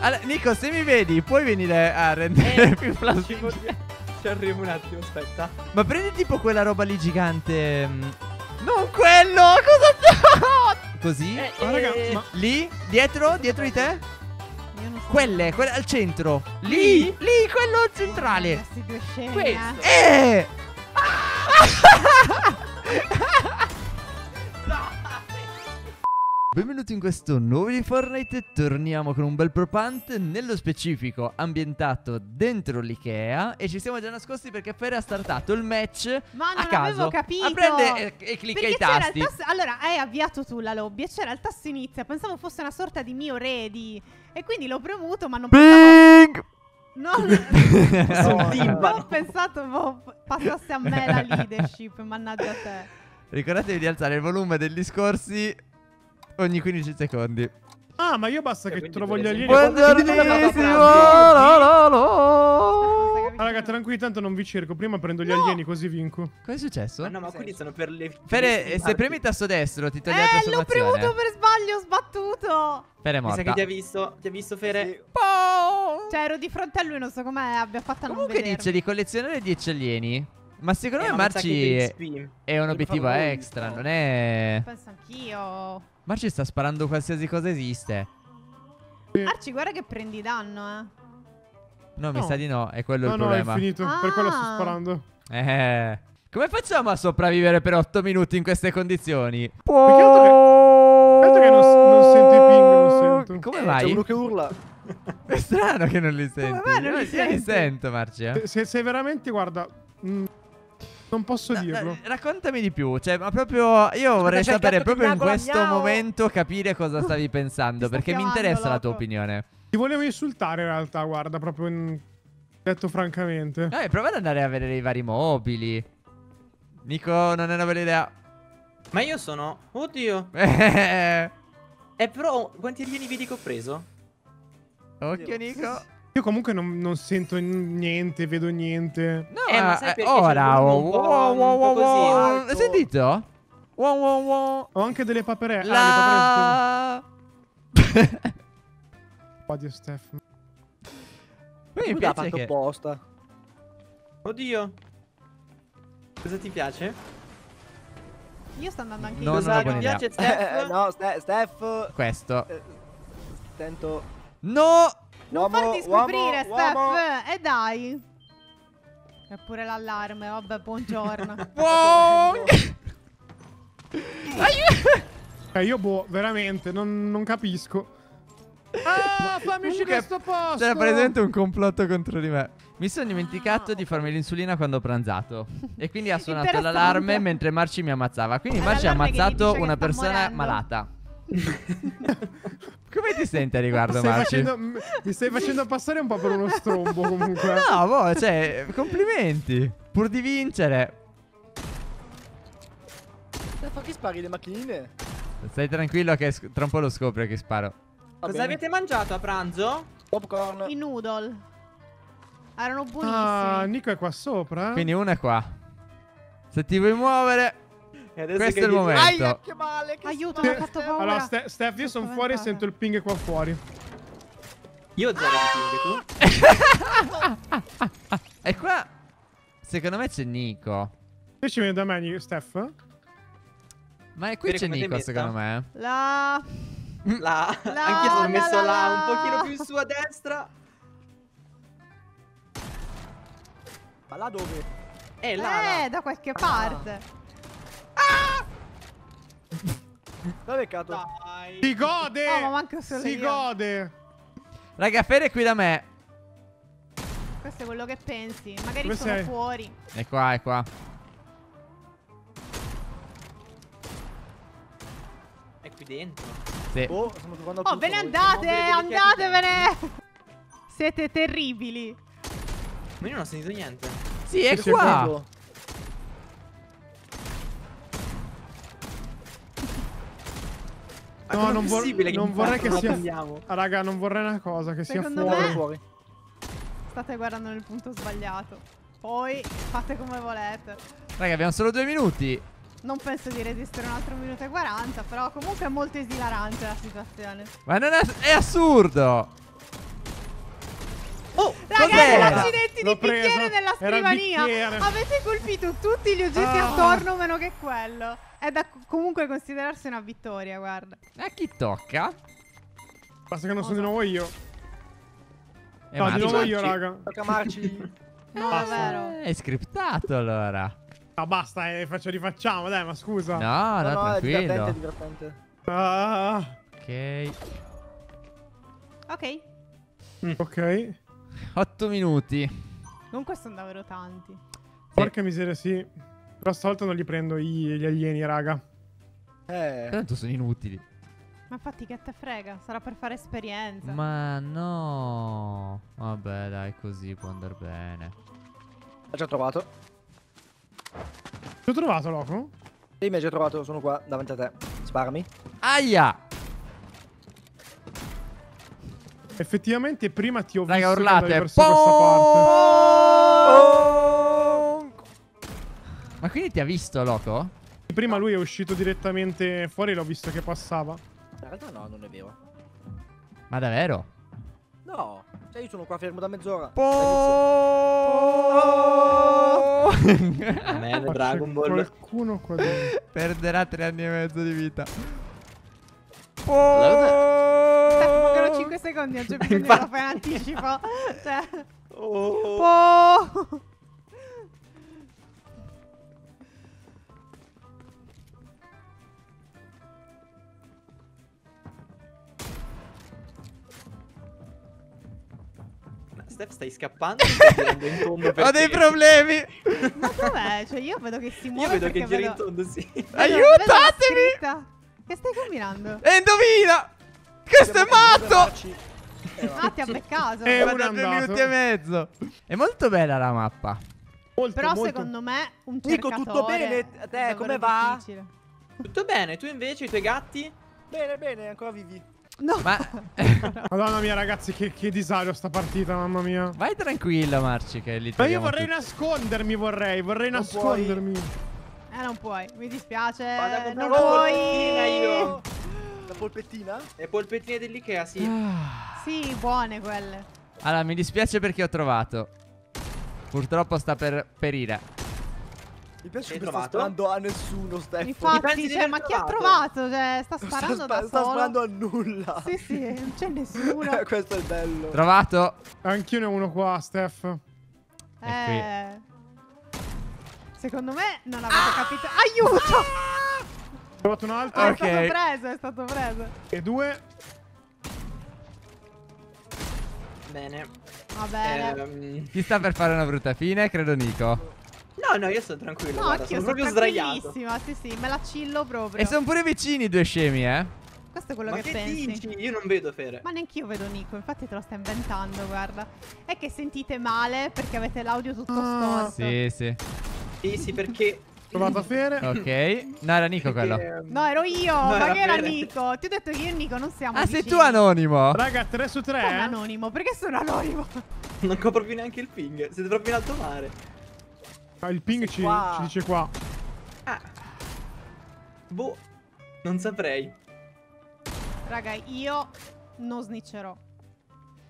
Allora, Nico, se mi vedi, puoi venire a rendere Eh, più Ci, plausibile. ci arrivo un attimo, aspetta. Ma prendi tipo quella roba lì gigante. mm, Non quello! Cosa Così? Eh, Ma raga, ma Lì? Dietro? Dietro di te? Io non so. Quelle, quelle al centro. Lì! Lì? Lì, quello centrale. Questo. eh. Eh! Benvenuti in questo nuovo di Fortnite, torniamo con un bel propant, nello specifico ambientato dentro l'Ikea e ci siamo già nascosti perché Fere ha startato il match Ma a non caso. avevo capito. Ah, prende e, e clicca Perché i tasti. tasto. Allora, hai avviato tu la lobby e c'era il tasto inizia. Pensavo fosse una sorta di mio ready. E quindi l'ho premuto, ma non pensavo. Non, non ho pensato boh, passasse a me la leadership. Mannaggia a te. Ricordatevi di alzare il volume degli discorsi ogni 15 secondi. Ah, ma io basta E che quindi trovo gli alieni. Buongiornissimo! Buongiorno. la, la, la. Ah, raga, tranquilli, tanto non vi cerco. Prima prendo gli alieni così vinco. Cosa è successo? Ma no, ma quelli sono per le. Fere, le se premi il tasto destro ti toglie la Eh, l'ho trasformazione. premuto per sbaglio, ho sbattuto. Fere è Mi sa morta. che ti ha visto, ti ha visto Fere. Cioè, ero di fronte a lui, non so come abbia fatto a non Comunque vedermi. dice di collezionare 10 alieni. Ma secondo Eh, me mi Marci è, è un obiettivo extra, no? non è... Penso anch'io. Marci sta sparando qualsiasi cosa esiste. Arci, guarda che prendi danno, eh. No, mi No. sa di no, è quello No, il no, è problema. finito. Per quello sto Ah. sparando. Eh. Come facciamo a sopravvivere per 8 minuti in queste condizioni? Perché altro che- altro che non non sento i ping, non sento. Come Eh, mai? C'è uno che urla. È strano che non li senti. me non li io li senti? sento, Marci. eh. Se, se- se veramente, guarda. mm, non posso No, dirlo. no, raccontami di più, cioè, ma proprio io vorrei sapere proprio in questo miau. momento capire cosa stavi pensando, Ti perché mi interessa la tua opinione. Ti volevo insultare in realtà, guarda, proprio in... detto francamente. Eh, prova ad andare a vedere i vari mobili. Nico, non è una bella idea. Ma io sono. Oddio. Eh, Eh, però quanti alieni vedi che ho preso? Occhio, Nico. Io comunque non, non sento niente, vedo niente. No, Eh, ma sai perché ora. volume Wow, un po'- wow, un wow, po' così wow. alto. Hai sentito? Wow, wow, wow. Ho anche delle papere. Ah, le papere. La... Odio Steph. Poi mi piace fatto che... apposta. Oddio. Cosa ti piace? Io sto andando anche No, io. Cosa ti piace, Steph? no, Ste- Steph. Questo. eh, Tento. No! Non Uomo, farti scoprire, uomo, uomo. Steph. E dai. Eppure l'allarme, vabbè, buongiorno. Eh, io boh, veramente, non, non capisco. Ah, fammi uscire da sto posto! C'era presente un complotto contro di me. Mi sono dimenticato di farmi l'insulina quando ho pranzato. E quindi ha suonato l'allarme mentre Marci mi ammazzava. Quindi Marci ha ammazzato una persona morendo. malata. Come ti senti a riguardo, Stai facendo, mi stai facendo passare un po' per uno strombo comunque. No, boh, cioè, complimenti. Pur di vincere. Steph, che spari le macchinine? Stai tranquillo che tra un po' lo scopri che sparo. Va Cosa bene. avete mangiato a pranzo? Popcorn. I noodle. Erano buonissimi. Ah, Nico è qua sopra. Quindi uno è qua. Se ti vuoi muovere, questo è il momento. Aia, che male. Che Aiuto, mi ha fatto paura. Allora, Ste- Steph, io sono fuori e sento il ping qua fuori. Io ho zero di ping, tu? E qua, secondo me c'è Nico. Invece viene da me, Steph. Ma è qui c'è Nico, secondo me. La... Là. La, Anch'io sono la, messo la, là, la. un pochino più su a destra. Ma là dove? E là, Eh, da qualche parte. L'ho beccato. là. Dai. Si gode! Oh, ma manco solo si io. gode! Raga, Fere è qui da me. Questo è quello che pensi. Magari Dove sono sei? fuori. È qua, è qua. È qui dentro. Sì. Oh, Oh, ve ne andate, andatevene. Siete terribili. Ma io non ho sentito niente. Sì, è Che qua. No, non vor- possibile che non vorrei che sia- prendiamo? Ah, raga, non vorrei una cosa, che Secondo sia fuori. Fuori. State guardando nel punto sbagliato. Poi fate come volete. Raga, abbiamo solo due minuti. Non penso di resistere un altro minuto e 40, però comunque è molto esilarante la situazione. Ma non è, è assurdo. Cos'era? accidenti L'ho di bicchiere preso. nella scrivania. bicchiere. Avete colpito tutti gli oggetti Ah. attorno meno che quello. È da comunque considerarsi una vittoria, guarda. A chi tocca? Basta che non sono di nuovo io. Eh, No, di nuovo io, raga. Tocca Marci. No, Basta. davvero. Eh, È scriptato allora. Ah, basta, eh, faccio, rifacciamo, dai, ma scusa. No, no, No, no, è divertente, è tranquillo. divertente. Ah, Ok. Ok. ok. 8 minuti. Comunque sono davvero tanti. Porca miseria, sì. Però stavolta non li prendo i- gli alieni, raga. Eh. Tanto sono inutili. Ma infatti che te frega, sarà per fare esperienza. Ma no. Vabbè, dai, così può andare bene. L'ho già trovato. Ti ho trovato, loco? Sì, mi hai già trovato, sono qua, davanti a te. Sparami. Aia! Effettivamente prima ti ho Raga, visto che urlate. verso questa parte. Ma quindi ti ha visto, loco? Prima lui è uscito direttamente fuori e l'ho visto che passava. In realtà no, non è vero. Ma davvero? No, cioè io sono qua fermo da mezz'ora. Po- Bene, Ma Dragon c'è Ball. Qualcuno qua dentro. Perderà tre anni e mezzo di vita. Mancano 5 secondi, non c'è bisogno di fare in anticipo. Cioè. Oh. Oh. Steph, stai scappando? Stai in Ho dei problemi. Ma dov'è? Cioè io vedo che si Io muove vedo che gira in vedo... tondo, sì. vedo- Aiutatemi! Che stai combinando? E indovina! Questo è matto! Eh. Ah, ti ha beccato. Uno è Guarda, due minuti e mezzo. È molto bella la mappa. Molto, Però molto. secondo me un cercatore tutto bene? Te, come va? difficile. Tutto bene, tu invece, i tuoi gatti? Bene, bene, ancora vivi. No. Ma Madonna mia, ragazzi, che, che disagio sta partita, mamma mia. vai tranquillo, Marci, che li Ma io vorrei tutti. nascondermi, vorrei, vorrei Non nascondermi. Eh, non puoi. Mi dispiace. Vado a comprare non puoi. polpettina io. La polpettina? Le polpettine dell'Ikea, sì. Ah. Sì, buone quelle. Allora, mi dispiace perché ho trovato. Purtroppo sta per perire. Mi piace che sta trovato? sparando a nessuno, Stefano. Infatti, cioè, ma chi ha trovato? Cioè, sta sta, sparando spa- da sta solo. sparando a nulla. Sì, sì, non c'è nessuno. Questo è il bello. Trovato. Anch'io ne ho uno qua, Steph. Eh. Secondo me non avete capito. Aiuto! Ho trovato un altro. È stato preso, è stato preso. E due. Bene. Va bene. Ehm, Chi sta per fare una brutta fine? Credo Nico. No, no, io sono tranquillo. no, guarda, sono sono proprio sdraiato. Sì, sì, me la cillo proprio. E sono pure vicini i due scemi, eh. Questo è quello Ma che, che pensi. dici? Io non vedo Fere. Ma neanch'io vedo Nico, infatti te lo stai inventando, guarda. È che sentite male perché avete l'audio tutto Ah. storto. Sì, sì. Sì, sì, perché... Trovato Fere. Ok. No, era Nico quello. perché, No, ero io, No, ma era che era Fere. Nico? Ti ho detto che io e Nico non siamo Ah, sei vicini. tu anonimo. Raga, 3 su 3. Come Eh? anonimo? Perché sono anonimo? Non copro più neanche il ping. Siete proprio in alto mare. Ah, il ping ci, ci dice qua. Ah. Boh. Non saprei. Raga, io non snitcherò.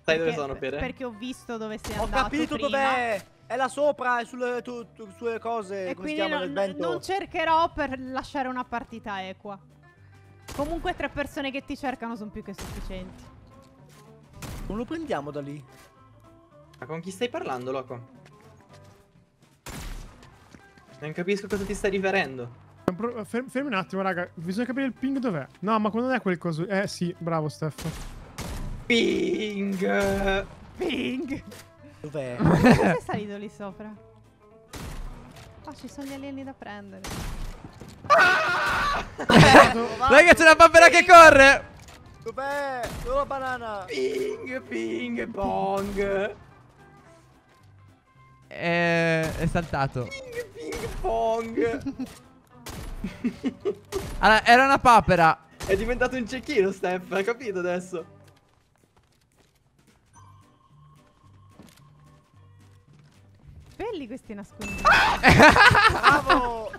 Sai dove sono, Fere? Perché ho visto dove sei Ho andato capito prima. dov'è. È là sopra, è sulle tu- tu- sue cose. E quindi non, non cercherò per lasciare una partita equa. Comunque tre persone che ti cercano sono più che sufficienti. Non lo prendiamo da lì. Ma con chi stai parlando, loco? Non capisco a cosa ti stai riferendo. Pro- fer- Fermi un attimo, raga. Bisogna capire il ping dov'è. No, ma quando è quel coso. Eh, sì, bravo, Steph. Ping! Ping! Dov'è? Come sei salito lì sopra? Ah, ci sono gli alieni da prendere. Raga, c'è una papera che corre. Dov'è? Dove la banana? Ping, ping, pong! Eh, è saltato. Ping, ping, pong! Allora, era una papera. È diventato un cecchino, Steph, hai capito adesso? Belli questi nascondigli. Bravo!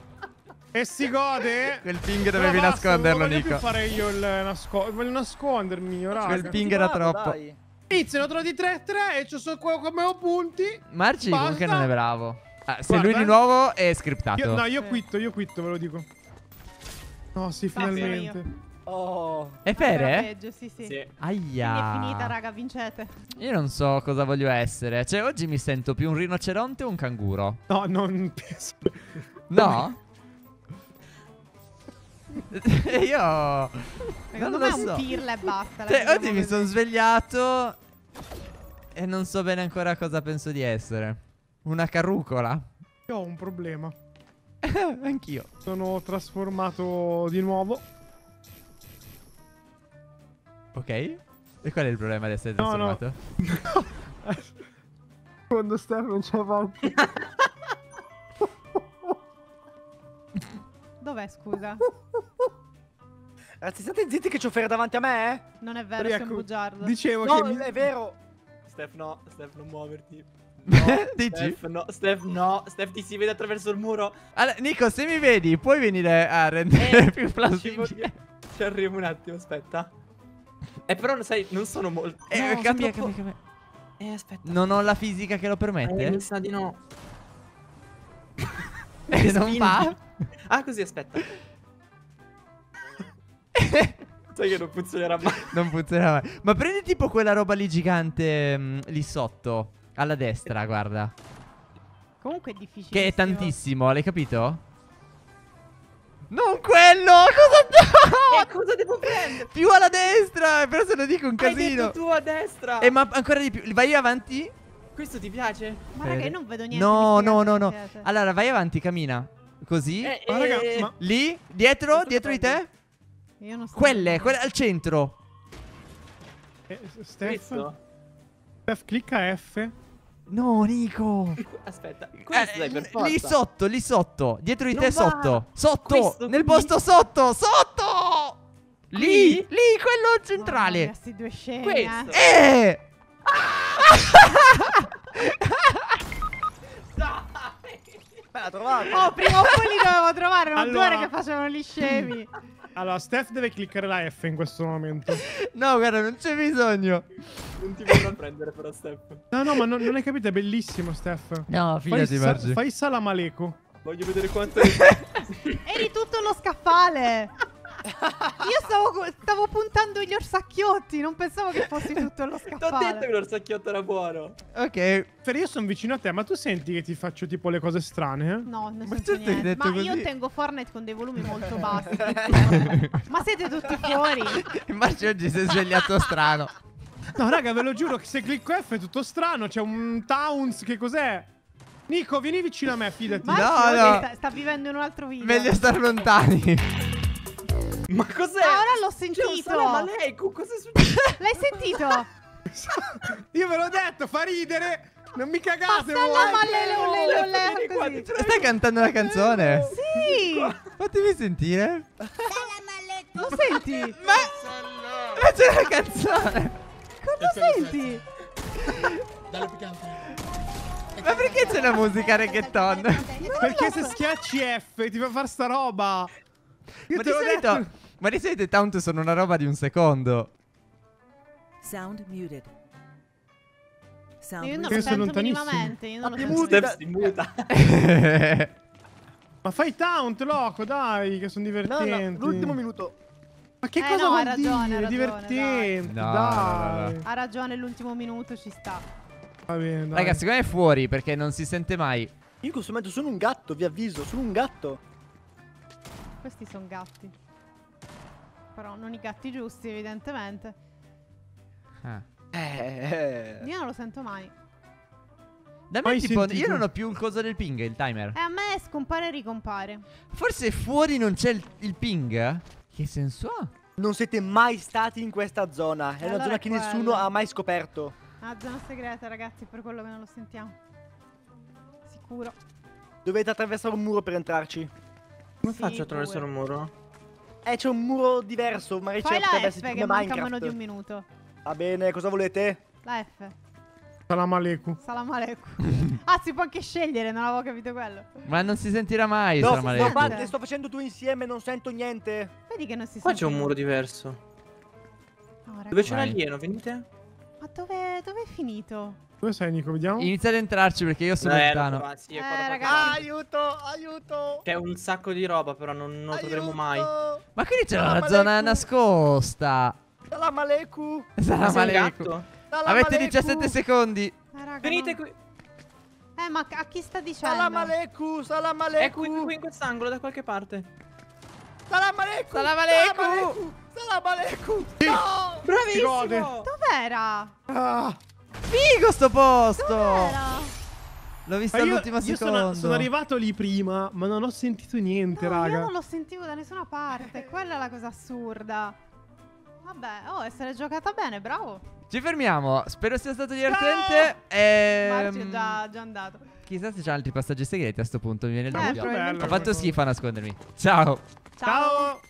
E si gode. Quel ping dovevi basta, nasconderlo, non Nico. più fare io il nascosto. Voglio nascondermi io, raga. Quel ping era Bravo, troppo. dai. Iniziano tra di 3-3 e ci sono qua come ho punti. Marci Basta. comunque non è bravo. Ah, se Guarda, lui di eh. nuovo è scriptato. Io, no, io quitto, io quitto, ve lo dico. No, sì, finalmente. Oh. È Fere? peggio, sì, sì. Sì. Quindi Aia. è finita, raga, vincete. Io non so cosa voglio essere. Cioè, oggi mi sento più un rinoceronte o un canguro? No, non penso. No? Io. Secondo non me lo è un so. pirla e basta. Cioè, oggi mi sono svegliato. E non so bene ancora cosa penso di essere. Una carrucola? Io ho un problema. Anch'io. Sono trasformato di nuovo. Ok. E qual è il problema di essere No, no. trasformato? Quando Steph non c'è avanti. Dov'è, scusa? Ragazzi, state zitti che c'ho Fere davanti a me, eh? Non è vero, sei un Ecco, bugiardo. Dicevo No, che mi... è vero. Steph no, Steph non muoverti. Dici? Steph no, Steph no, Steph ti si vede attraverso il muro. Allora, Nico, se mi vedi, puoi venire a rendere Eh, più Ci, plausibile. voglio- ci arrivo un attimo, aspetta. Eh però sai, non sono molto... Eh, no, cambia, troppo- cambia, cambia. Eh aspetta. Non ho la fisica che lo Eh, permette? mi sa di no. Eh, non fa? Ah così, aspetta. Sai che non funzionerà mai. Non funziona mai. Ma prendi tipo quella roba lì gigante mm, lì sotto. Alla destra, guarda. Comunque è difficile. Che è tantissimo, l'hai capito? Non quello! Cosa E cosa devo prendere? Più alla destra! Però se lo dico un Hai casino. detto tu a destra. Eh, ma ancora di più. Vai avanti? Questo ti piace? Ma raga, io non vedo niente. No, no, no, no. Allora, vai avanti, cammina. Così. Eh, Ma raga, eh, ma... Lì, dietro, dietro di te. Io non sto Quelle, quelle al centro. eh, Steph... Questo? Steph, clicca F. No, Nico. Aspetta, questo Eh, dai per forza. lì sotto, lì sotto. Dietro di Non te va. sotto. Sotto. Questo nel qui? posto sotto. Sotto. Lì, Qui? lì, quello centrale. sti due scemi, Questo. eh. Eh! Beh, l'ha trovato. Oh, prima o poi li dovevo trovare. Non Allora- due ore che facevano gli scemi. Allora, Steph deve cliccare la F in questo momento. No, guarda, non c'è bisogno. Non ti vorrò prendere però, Steph. No, no, ma non, non hai capito, è bellissimo, Steph. No, Fai, fidati, sa- Marci. fai salam aleikum. Voglio vedere quanto è... Eri tutto lo scaffale. Io stavo, stavo puntando gli orsacchiotti. Non pensavo che fossi tutto lo Ti ho detto scaffale. che l'orsacchiotto era buono. Ok. Fer, io sono vicino a te, ma tu senti che ti faccio tipo le cose strane, eh? No, non Ma sento niente. detto Ma io così. tengo Fortnite con dei volumi molto bassi. Ma siete tutti fuori? Marci oggi si è svegliato strano. No, raga, ve lo giuro che se clicco F è tutto strano. C'è un Towns, che cos'è? Nico, vieni vicino a me, fidati. Ma No, no. Sta, sta vivendo in un altro video. Meglio star lontani. Ma cos'è? Ah, ora l'ho C'è un sentito. salamalaikum, cosa è successo? L'hai sentito? Io ve l'ho detto, fa ridere. Non mi cagate voi. la male le Stai cantando la canzone? Sì! Fatemi sentire. Lo senti? Ma. Ma c'è la canzone. Cosa senti? Ma perché c'è la musica reggaeton? Perché se schiacci F ti fa fare sta roba? Io Ma te di l'ho solito. detto. Ma di solito i taunt sono una roba di un secondo. Sound muted. Sound Io non lo sento minimamente. Io non lo Ma sento. muti- Steph si muta. Ma fai taunt, loco, dai, che sono No, divertenti. no, l'ultimo minuto. Ma che Eh, cosa no, vuol ragione, dire? ragione, divertenti, dai. No, dai. no, no, no. Ha ragione, l'ultimo minuto ci sta. Va bene, dai. Raga, secondo me è fuori perché non si sente mai. Io in questo momento sono un gatto, vi avviso, sono un gatto. Questi sono gatti. Però non i gatti giusti, evidentemente. Ah. Eh, Io non lo sento mai. Da me Hai tipo, io non ho più il coso del ping, il timer. E a me scompare e ricompare. Forse fuori non c'è il, il ping? Che senso ha? non siete mai stati in questa zona. È una allora zona è che quello. nessuno ha mai scoperto. Ah, zona segreta, ragazzi, per quello che non lo sentiamo. Sicuro. Dovete attraversare un muro per entrarci. Come Sì, faccio attraverso pure. un muro? Eh, c'è un muro diverso, magari Fai c'è la F che manca Minecraft. meno di un minuto. Va bene, cosa volete? La F. Salam aleikum. Salam aleikum. ah, si può anche scegliere, non avevo capito quello. Ma non si sentirà mai, No, sto, maledetto. fa- le sto facendo due insieme, non sento niente. Vedi che non si Qua sente c'è un muro diverso. No, Dove c'è Vai. l'alieno? Venite? Ma dove, dove è finito? Dove sei, Nico? Vediamo. Inizia ad entrarci perché io sono Eh, lontano. lo so, sì, è Eh, ragazzi. Aiuto, aiuto. C'è un sacco di roba, però non, non lo troveremo mai. Ma quindi c'è una zona nascosta. Salam aleikum. Salam Ma sei un aleikum. gatto? Salam Avete aleikum. 17 secondi. Eh, raga, Venite qui. Eh, ma a chi sta dicendo? Salam aleikum. Salam È qui, qui in quest'angolo, da qualche parte. Salam aleikum. Salam aleikum. Salam aleikum. No. Bravissimo! Dov'era? Ah, Figo sto posto. L'ho vista ma io, all'ultimo io secondo. sono, sono arrivato lì prima, ma non ho sentito niente, No, raga. io non lo sentivo da nessuna parte. Quella è la cosa assurda. Vabbè, oh, essere giocata bene, bravo. Ci fermiamo. Spero sia stato divertente. Ehm, Marci è già, già andato. Chissà se c'è altri passaggi segreti a sto punto. Mi viene il Eh, dubbio. probabilmente Ho fatto schifo a nascondermi. Ciao. Ciao. Ciao.